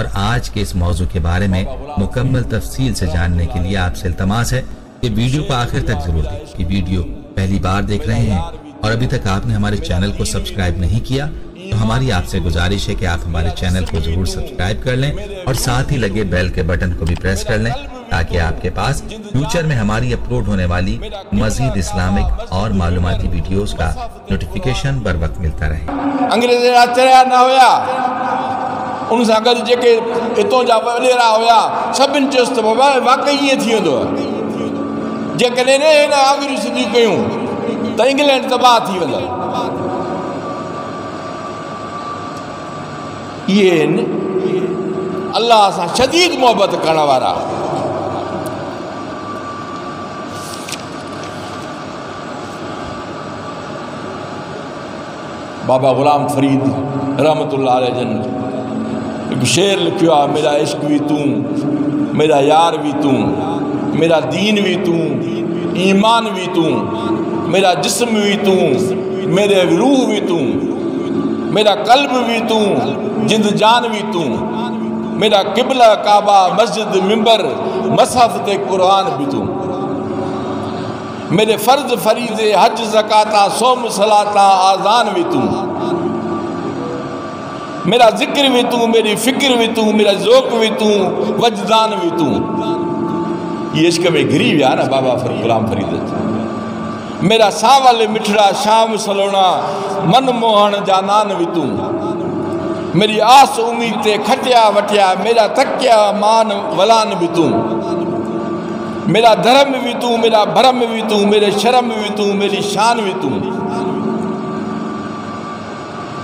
और आज के इस मौजू के बारे में मुकम्मल तफसील से जानने के लिए आपसे इल्तमास है कि वीडियो को आखिर तक ज़रूर देखें वीडियो पहली बार देख रहे हैं और अभी तक आपने हमारे चैनल को सब्सक्राइब नहीं किया तो हमारी आपसे गुजारिश है कि आप हमारे चैनल को ज़रूर सब्सक्राइब कर लें और साथ ही लगे बेल के बटन को भी प्रेस कर लें ताकि आपके पास फ्यूचर में हमारी अपलोड होने वाली मजीद इस्लामिक और मालूमती वीडियोस का नोटिफिकेशन बर वक्त मिलता रहे। अंग्रेज़ न हुया। उन सां गॾु जेके हितां जा वॾेरा हुया, सभिनि वाकई ईअं थी वेंदो। जेकॾहिं न इंग्लैंड तबाह थी वेंदो। इहे आहिनि शदीद मोहबत करण वारा। बाबा ग़ुलाम फरीद रहमत जन हिकु शेर आहे मेरा इश्क बि तूं, मेरा यार बि तूं, मेरा दीन बि तूं, ईमान बि तूं, मेरा जिस्म बि तूं, मेरे रूह बि तूं, मेरा कल्ब भी तू, जिंद जान भी तू, मेरा किबला काबा, मस्जिद मिंबर मसहफ ते कुरान भी तू। मेरे फ़र्ज़ फरीजे हज जकाता, सोम सलाता, आजान भी तू। मेरा ज़िक्र भी तू, मेरी फ़िक्र भी तू, मेरा ज़ोक भी तू, वजदान भी तू। ये इश्क में घिरी विया ना, बाबा फर, गुलाम फरीद मेरा सावल मिठड़ा, शाम सलोना, मन मोहन जानान भी तू। मेरी आस उम्मीद ते खटिया वटिया, मेरा तकिया मान वलान भी तू। मेरा धर्म भी तू, मेरा भरम भी तू, मेरे शर्म भी तू, मेरी शान भी तू।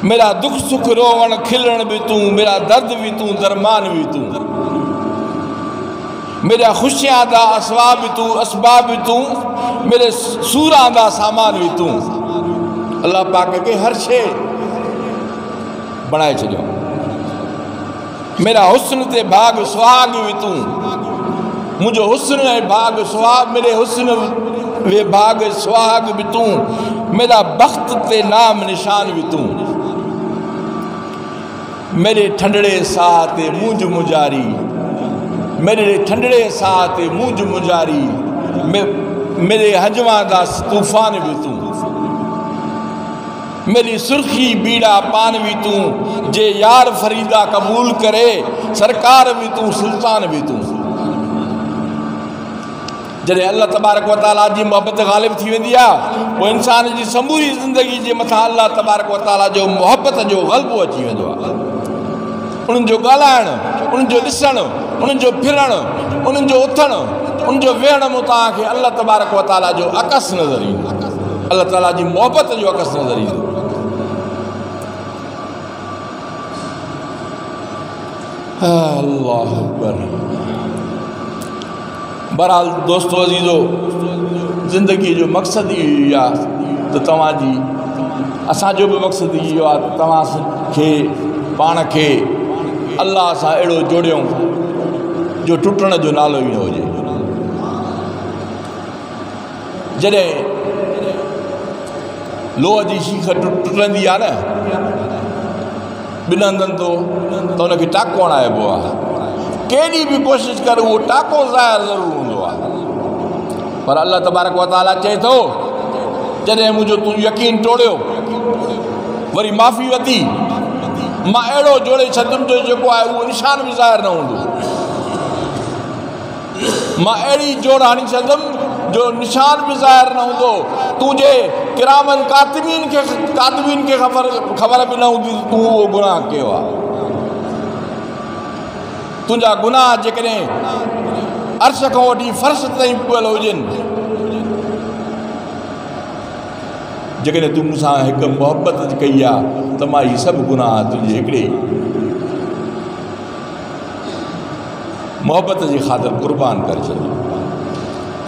मेरा दुख सुख रोवण, खिलण भी तू, मेरा दर्द भी तू, दरमान भी तू। मेरा खुशियाँ दा असबाब भी तू, असबाब भी तू, मेरे सूरा दा सामान भी तू। अल्लाह पाक के हर शे बनाए छो मेरा हुस्न ते भाग, सुहाग भी तू। मुझे हुस्न भाग, सुहाग, मेरे हुस्न वे भाग, सुहाग भी तू। मेरा बख्त ते नाम निशान भी तू। मेरे ठंडड़े साह मूंज मुजारी। मेरे ठंडड़े साह मूंज मुजारी। मेरे हजमा दा तूफ़ान भी तू। मेरी सुर्खी बीड़ा पान भी तू। जे यार फरीदा कबूल करे, सरकार भी तू, सुल्तान भी तू। जॾहिं अलाह तबारक वताला जी मोहबत ग़ालिब थी वेंदी इंसान जी समूरी ज़िंदगी जे मथां अलाह तबारक वताला जो मोहबत जो ग़लबो अची वेंदो उन्हनि जो ॻाल्हाइणु उन्हनि जो ॾिसणु उन्हनि जो फिरणु, उन जो वेहण में तव्हांखे तबारक वताला अकस नज़र ईंदो अलाह ताला जी जो अकस नज़र बहरहाल, दोस्तो अज़ीज़ो, ज़िंदगी जो मक़सदु इहो आहे त तव्हांजी, असांजो बि मक़सदु इहो आहे अलाह सां अहिड़ो जोड़ियूं जो टुटण जो नालो ई न हुजे। लोह जी शीख टुटंदी आहे न ॿिनि हंधनि तो त टाको हणाइबो आहे बि कोशिशि कर, उहो टाको ज़ाहिर ज़रूरु हूंदो आहे पर अलाह तबारक वताला चए थो, जॾहिं मुंहिंजो तूं यकीन टोड़ियो, वरी माफ़ी वरिती माँ अहिड़ो जोड़े छॾियुमि जो जेको आहे निशान बि ज़ाहिर न हूंदो। माँ जोड़ हणी छॾियुमि जो निशान बि ज़ाहिर न हूंदो। तुंहिंजे किरामन कातमीन खे कातमीन खे ख़बर ख़बर बि न हूंदी तूं उहो गुनाह कयो आहे। गुनाह जेकॾहिं अर्श खां वठी फ़र्श ताईं पियल जेकॾहिं तूं मूंसां हिकु मोहबत कई आहे त माँ इहे सभु गुनाह तुंहिंजे हिकिड़े। मोहबत जी ख़ातिर क़ुर्बान करे छॾियो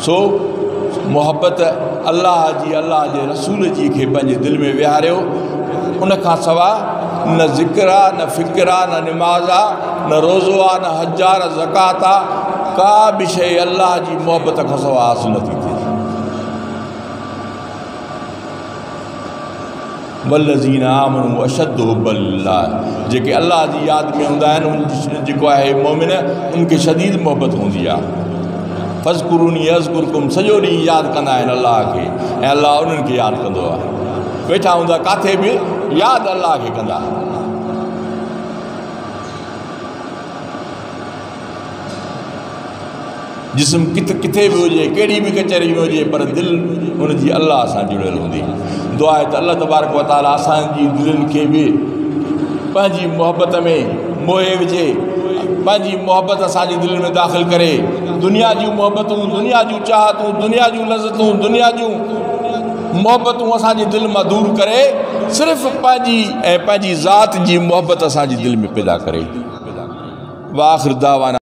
सो मोहबत अलाह जी अलाह जे रसूल जी खे पंहिंजे दिलि में विहारियो। उन न ज़िक्र आहे न फ़िक्र आहे न निमाज़ आहे न रोज़ो आहे न हज आहे न ज़कात आहे का बि शइ अलाह जी मोहबत खां सवाइ हासिलु नथी थिए। वल्लज़ीन आमनू अशद हुब्बल्लाह जेके अल्लाह जी यादि में हूंदा आहिनि है आहे मोमिन, उनखे शदीद मोहब्बत हूंदी आहे। फज़कुरुनी अज़कुरकुम सॼो ॾींहुं यादि कंदा आहिनि अलाह खे, ऐं अलाह उन्हनि खे यादि कंदो आहे। वेठा हूंदा, किथे बि? यादि अलाह खे कंदा। जिस्म किथे किथे बि हुजे कहिड़ी बि कचहरी में हुजे, पर दिलि हुनजी अलाह सां जुड़ियल हूंदी। दुआ त अलाह तबारक वताला असांजी दिलनि खे बि पंहिंजी में मोहे विझे, पंहिंजी मोहबत दिलि में दाख़िल करे। दुनिया जूं मोहबतूं दुनिया जूं चाहतूं, दुनिया जूं लज़तूं, दुनिया जूं मोहबतूं असांजी दिलि माँ दूरि करे, सिर्फ़ु पंहिंजी ज़ात जी मोहबत असांजी दिलि में पैदा करे। वाख़िर दावाना